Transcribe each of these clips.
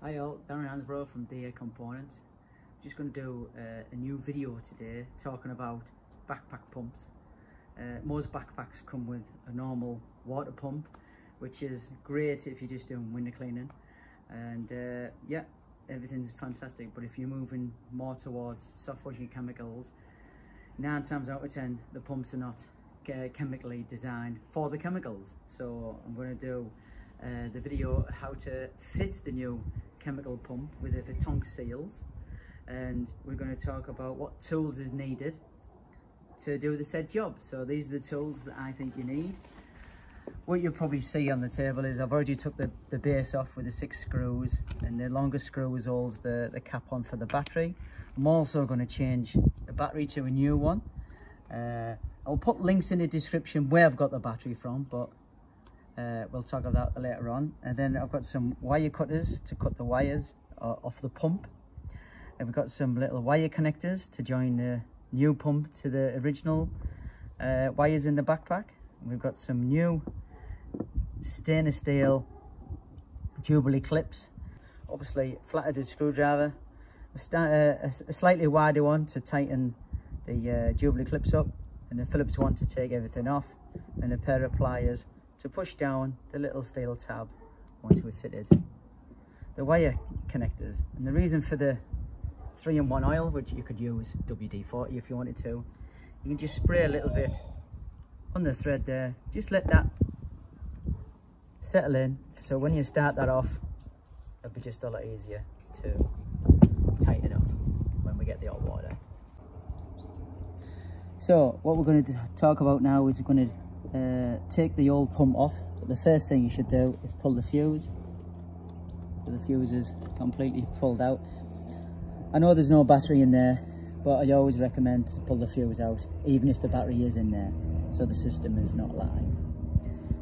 Hi all, Darren Hansborough from DA Components. Just going to do uh, a new video today talking about backpack pumps. Uh, most backpacks come with a normal water pump which is great if you're just doing window cleaning and uh, yeah everything's fantastic but if you're moving more towards soft washing chemicals nine times out of ten the pumps are not chemically designed for the chemicals so I'm going to do uh, the video how to fit the new chemical pump with the Tonks seals and we're going to talk about what tools is needed to do the said job so these are the tools that I think you need what you'll probably see on the table is I've already took the, the base off with the six screws and the longest screw is holds the, the cap on for the battery. I'm also going to change the battery to a new one. Uh, I'll put links in the description where I've got the battery from, but uh, we'll talk about that later on. And then I've got some wire cutters to cut the wires uh, off the pump. And we've got some little wire connectors to join the new pump to the original uh, wires in the backpack. We've got some new stainless steel Jubilee clips. Obviously flat-headed screwdriver. A, uh, a, slightly wider one to tighten the uh, Jubilee clips up and the Phillips one to take everything off and a pair of pliers to push down the little steel tab once we've fitted the wire connectors. And the reason for the 3-in-1 oil, which you could use WD-40 if you wanted to, you can just spray a little bit on the thread there. Just let that settle in. So when you start that off, it'll be just a lot easier to tighten up when we get the hot water. So what we're going to talk about now is we're going to uh, take the old pump off. But the first thing you should do is pull the fuse. So the fuse is completely pulled out. I know there's no battery in there, but I always recommend to pull the fuse out, even if the battery is in there, so the system is not live.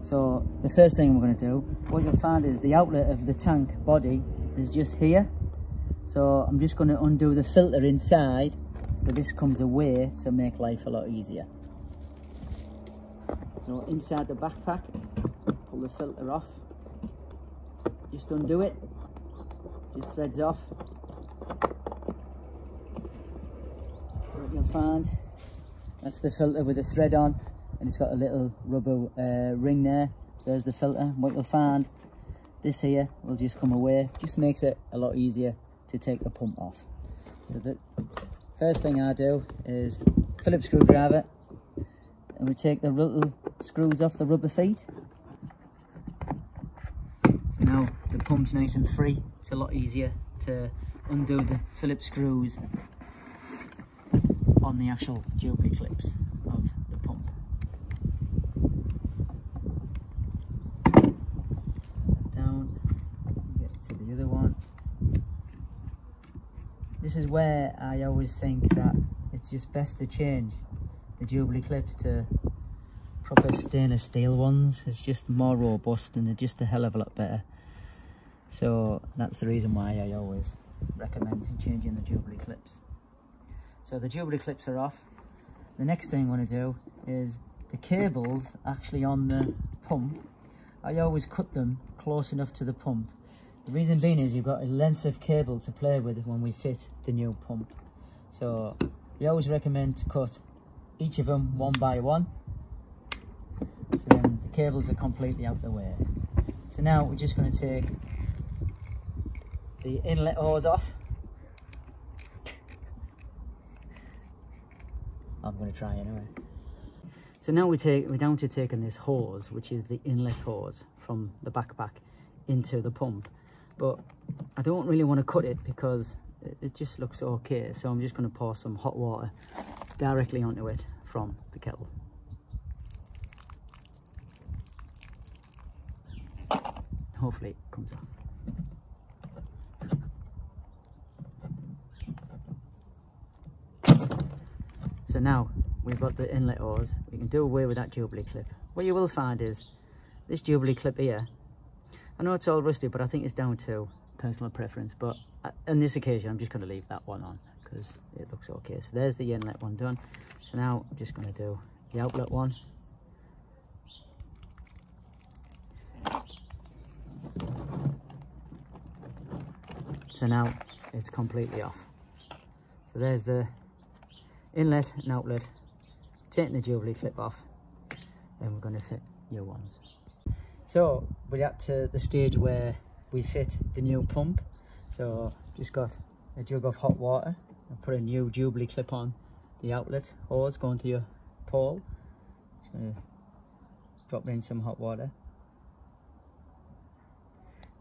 So the first thing we're going to do, what you'll find is the outlet of the tank body is just here. So I'm just going to undo the filter inside so this comes away to make life a lot easier. So inside the backpack, pull the filter off, just undo it, just threads off. What you'll find, that's the filter with the thread on and it's got a little rubber uh, ring there. So there's the filter. What you'll find this here will just come away. Just makes it a lot easier to take the pump off. So the first thing I do is Phillips screwdriver and we take the little screws off the rubber feet so now the pump's nice and free it's a lot easier to undo the Phillips screws on the actual Jubilee clips of the pump. Down, get to the other one. this is where I always think that it's just best to change the Jubilee clips to proper stainless steel ones. It's just more robust and they're just a hell of a lot better. So that's the reason why I always recommend changing the Jubilee clips. So the Jubilee clips are off. The next thing I want to do is the cables actually on the pump. I always cut them close enough to the pump the reason being is you've got a length of cable to play with when we fit the new pump. So we always recommend to cut each of them one by one. So then the cables are completely out of the way. So now we're just going to take the inlet hose off. I'm going to try anyway. So now we take, we're down to taking this hose, which is the inlet hose from the backpack into the pump but I don't really want to cut it because it just looks okay so I'm just going to pour some hot water directly onto it from the kettle hopefully it comes off so now we've got the inlet hose we can do away with that jubilee clip what you will find is this jubilee clip here I know it's all rusty, but I think it's down to personal preference. But uh, on this occasion, I'm just going to leave that one on because it looks okay. So there's the inlet one done. So now I'm just going to do the outlet one. So now it's completely off. So there's the inlet and outlet, taking the Jubilee clip off, then we're going to fit new ones. So we're at to the stage where we fit the new pump. So just got a jug of hot water and put a new Jubilee clip on the outlet hose going to your pole. Just going to drop in some hot water.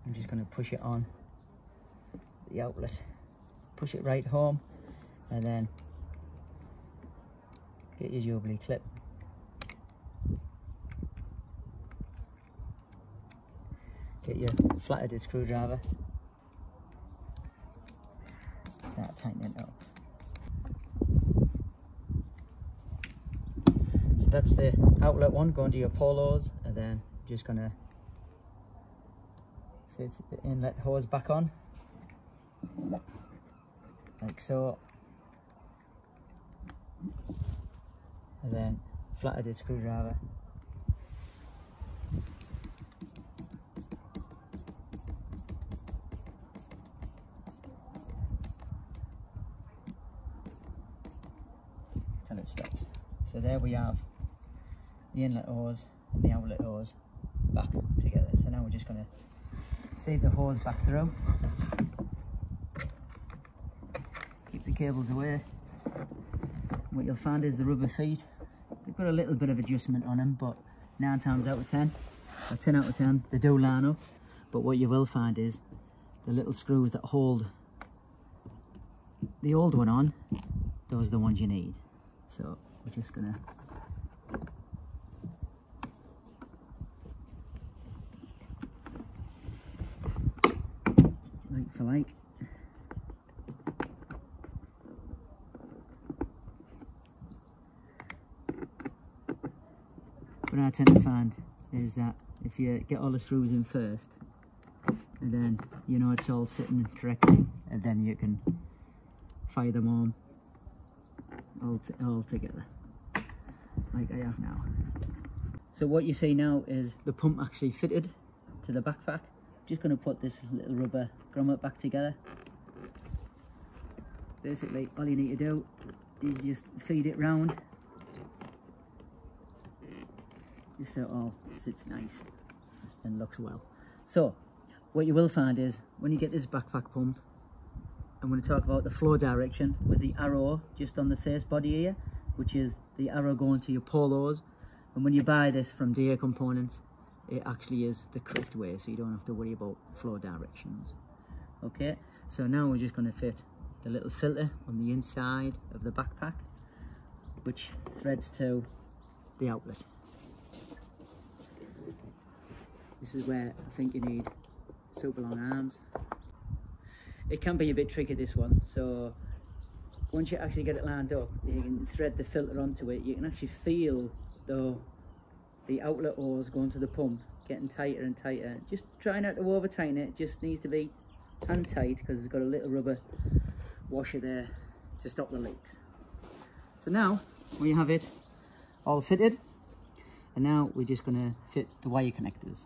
I'm just going to push it on the outlet. Push it right home and then get your Jubilee clip. Get your flatheaded screwdriver. Start tightening it up. So that's the outlet one going to your polos and then just gonna fit the inlet hose back on like so. And then flatheaded screwdriver. Till it stops. So there we have the inlet hose and the outlet hose back together. So now we're just going to feed the hose back through the cables away. What you'll find is the rubber feet they've got a little bit of adjustment on them but nine times out of ten or 10 out of 10 they do line up. But what you will find is the little screws that hold the old one on those are the ones you need. So we're just gonna like for like what I tend to find is that if you get all the screws in first and then you know it's all sitting correctly and then you can fire them on all, all together like I have now. So what you see now is the pump actually fitted to the backpack. Just going to put this little rubber grommet back together. Basically all you need to do is just feed it round just so oh, it all sits nice and looks well. So what you will find is when you get this backpack pump I'm going to talk about the flow direction with the arrow just on the face body here, which is the arrow going to your polos. And when you buy this from DA Components, it actually is the correct way, so you don't have to worry about flow directions. Okay, so now we're just going to fit the little filter on the inside of the backpack, which threads to the outlet. This is where I think you need super long arms. It can be a bit tricky this one so once you actually get it lined up you can thread the filter onto it. You can actually feel the the outlet hose going to the pump getting tighter and tighter. Just try not to over tighten it. Just needs to be hand tight because it's got a little rubber washer there to stop the leaks. So now we have it all fitted and now we're just going to fit the wire connectors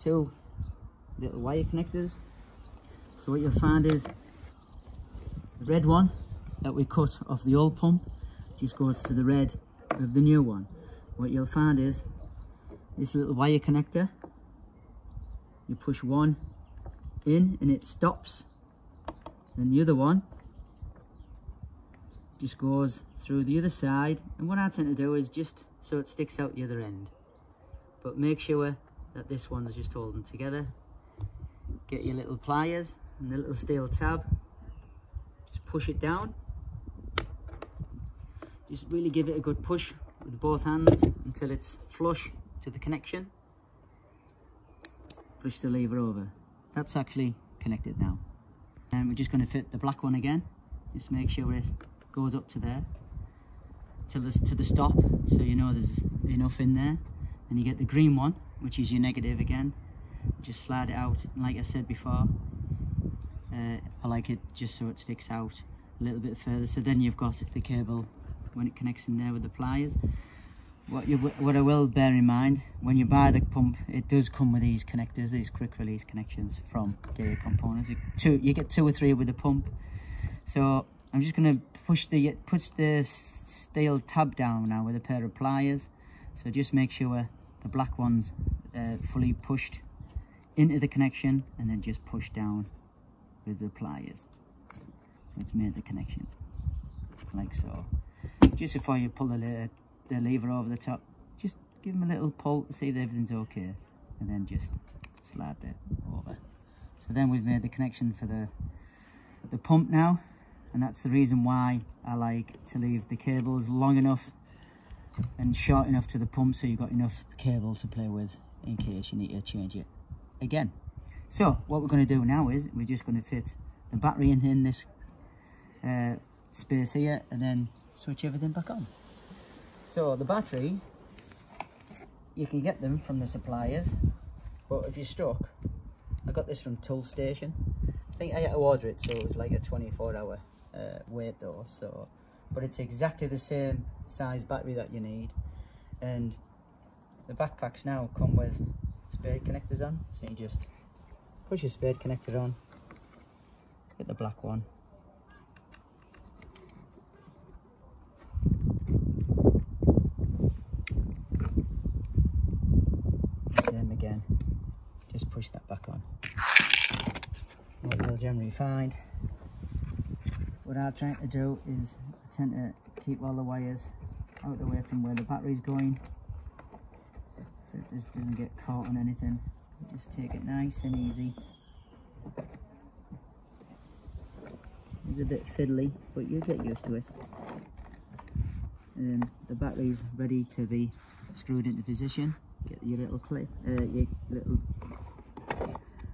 two little wire connectors so what you'll find is the red one that we cut off the old pump just goes to the red of the new one. What you'll find is this little wire connector, you push one in and it stops. Then the other one just goes through the other side. And what I tend to do is just so it sticks out the other end. But make sure that this one's just holding together. Get your little pliers and the little steel tab. Just push it down. Just really give it a good push with both hands until it's flush to the connection. Push the lever over. That's actually connected now. And we're just going to fit the black one again. Just make sure it goes up to there. To the, to the stop, so you know there's enough in there. And you get the green one, which is your negative again. Just slide it out. And like I said before, uh, I like it just so it sticks out a little bit further so then you've got the cable when it connects in there with the pliers what you what I will bear in mind when you buy the pump, it does come with these connectors, these quick release connections from DA Components. You, two, you get two or three with the pump. So I'm just going to push the push the steel tab down now with a pair of pliers. So just make sure the black one's uh, fully pushed into the connection and then just push down with the pliers. So it's made the connection like so. Just before you pull the, the lever over the top, just give them a little pull to see if everything's okay and then just slide that over. So then we've made the connection for the the pump now and that's the reason why I like to leave the cables long enough and short enough to the pump so you've got enough cable to play with in case you need to change it again. So what we're going to do now is we're just going to fit the battery in, in this uh, space here and then switch everything back on. So the batteries, you can get them from the suppliers, but if you're stuck, I got this from Toolstation. I think I had to order it, so it was like a 24 hour uh, wait though, so, but it's exactly the same size battery that you need. And the backpacks now come with spade connectors on, so you just push your spade connector on, get the black one, same again, just push that back on. What you'll generally find, what I'm trying to do is tend to keep all the wires out the way from where the battery's going so it just doesn't get caught on anything. just take it nice and easy. It's a bit fiddly, but you'll get used to it. And the battery's ready to be screwed into position. Get your little clip, uh, your little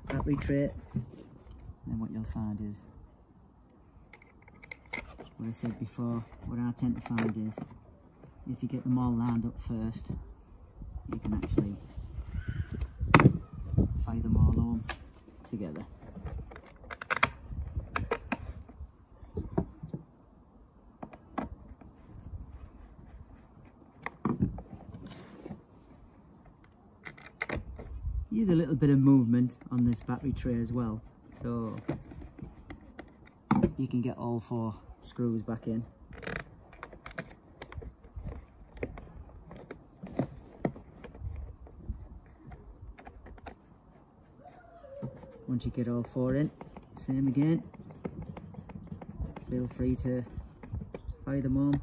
battery tray. And what you'll find is, what I said before, what I tend to find is, if you get them all lined up first, you can actually fire them all on together. Use a little bit of movement on this battery tray as well so you can get all four screws back in. Once you get all four in same again. Feel free to fire them on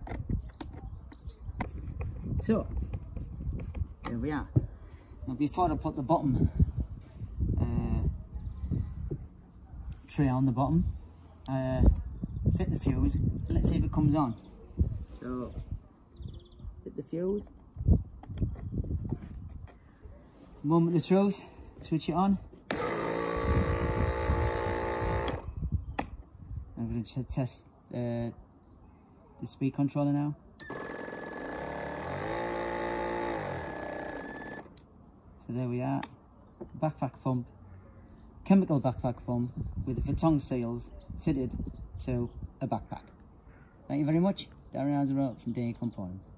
so there we are. Now before I put the bottom uh, tray on the bottom uh, fit the fuse. Let's see if it comes on. So fit the fuse. Moment of truth. Switch it on. I'm going to test uh, the speed controller now. So there we are, backpack pump, chemical backpack pump with the Viton seals fitted to a backpack. Thank you very much. Darren Azarot from DA Components.